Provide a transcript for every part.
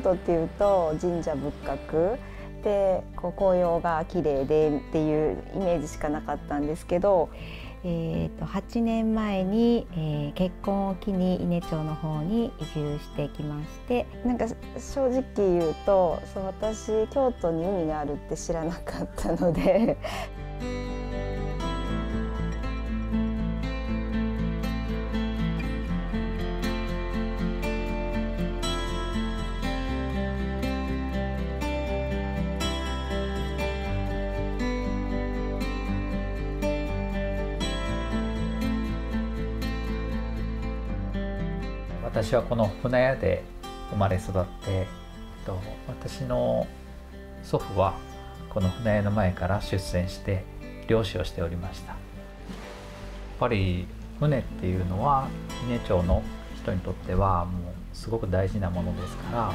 都っていうと神社仏閣。でこう紅葉が綺麗でっていうイメージしかなかったんですけど、えー、と8年前に、えー、結婚を機に伊根町の方に移住してきまして。なんか正直言うとそう私京都に海があるって知らなかったので私はこの船屋で生まれ育ってえっと私の祖父はこの船屋の前から出船して漁師をしておりました。やっぱり船っていうのは伊根町の人にとってはもうすごく大事なものですから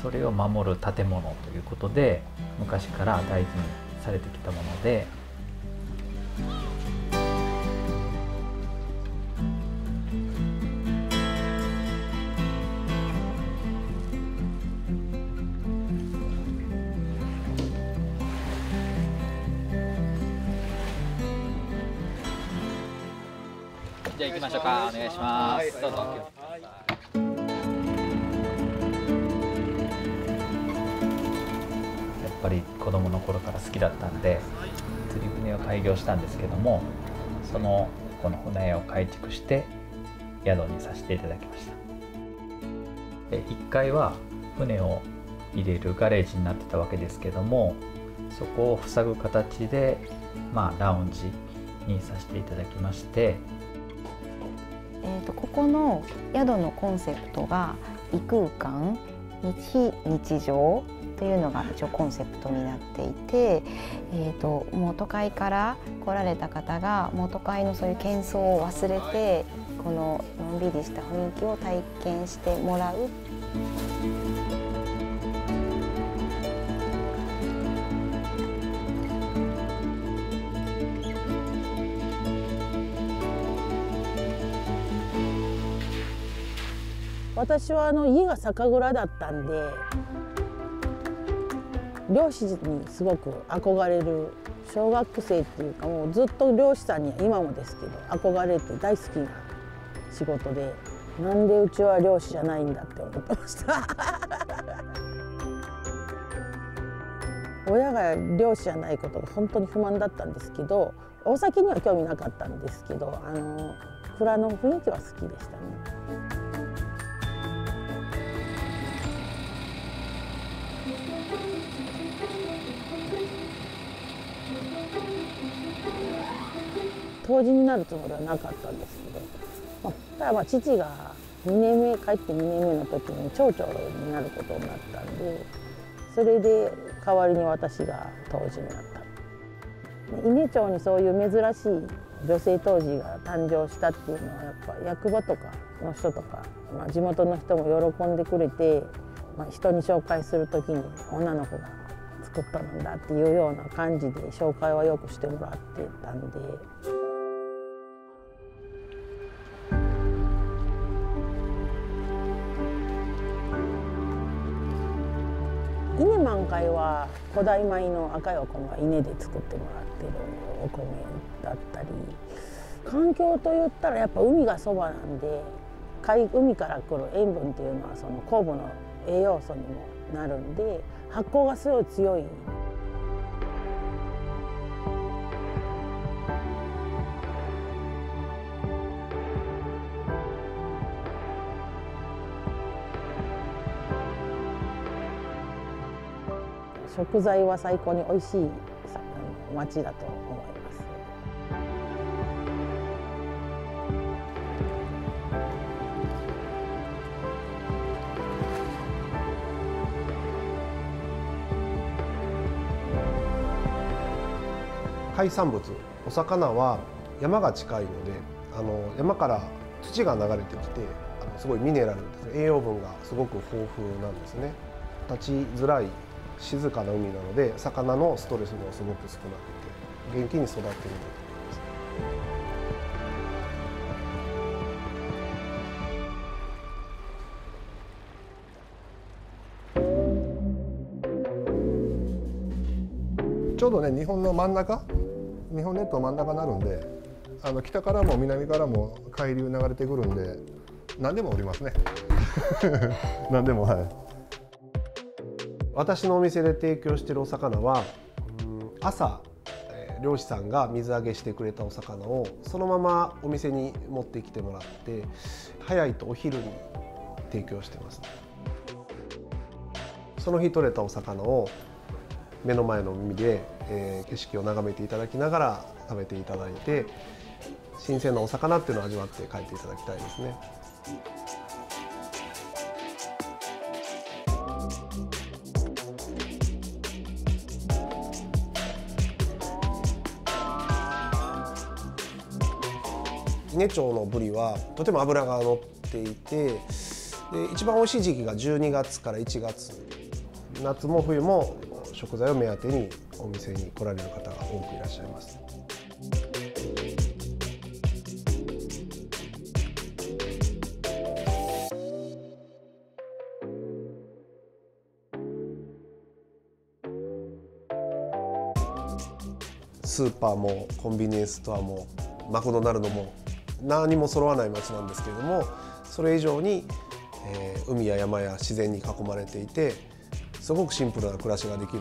それを守る建物ということで昔から大事にされてきたものでじゃあ行きましょうか。お願いします。どうぞ。やっぱり子供の頃から好きだったんで釣り船を開業したんですけどもそのこの船を改築して宿にさせていただきました。1階は船を入れるガレージになってたわけですけどもそこを塞ぐ形で、まあ、ラウンジにさせていただきましてえーと、ここの宿のコンセプトが異空間非日常というのが一応コンセプトになっていて、えーと、もう都会から来られた方がもう都会のそういう喧騒を忘れてこののんびりした雰囲気を体験してもらう。私はあの家が酒蔵だったんで漁師にすごく憧れる小学生っていうかもうずっと漁師さんに今もですけど憧れて大好きな仕事でなんでうちは漁師じゃないんだって思ってました 親が漁師じゃないことが本当に不満だったんですけどお酒には興味なかったんですけどあの蔵の雰囲気は好きでしたね。当時になるつもりはなかったんですけど、まあ、ただまあ父が2年目帰って2年目の時に町長になることになったんでそれで代わりに私が当時になった伊根町にそういう珍しい女性当時が誕生したっていうのはやっぱ役場とかの人とか、まあ、地元の人も喜んでくれて、まあ、人に紹介する時に女の子が作ったんだっていうような感じで紹介はよくしてもらってたんで。今回は古代米の赤いお米は稲で作ってもらってるお米だったり環境といったらやっぱ海がそばなんで海から来る塩分っていうのはその酵母の栄養素にもなるんで発酵がすごい強い食材は最高に美味しい町だと思います。海産物お魚は山が近いのであの山から土が流れてきてあのすごいミネラル栄養分がすごく豊富なんですね立ちづらい静かな海なので魚のストレスもすごく少なくて元気に育っているちょうどね日本の真ん中日本列島真ん中になるんであの北からも南からも海流流れてくるんで何でもおりますね 何でもはい。私のお店で提供してるお魚はうん朝漁師さんが水揚げしてくれたお魚をそのままお店に持ってきてもらって早いとお昼に提供してますその日取れたお魚を目の前の海で、えー景色を眺めていただきながら食べていただいて新鮮なお魚っていうのを味わって帰っていただきたいですね。伊根町のブリはとても脂が乗っていてで一番美味しい時期が12月から1月夏も冬も食材を目当てにお店に来られる方が多くいらっしゃいます。スーパーもコンビニエンスストアもマクドナルドも何も揃わない街なんですけれどもそれ以上に、えー海や山や自然に囲まれていてすごくシンプルな暮らしができる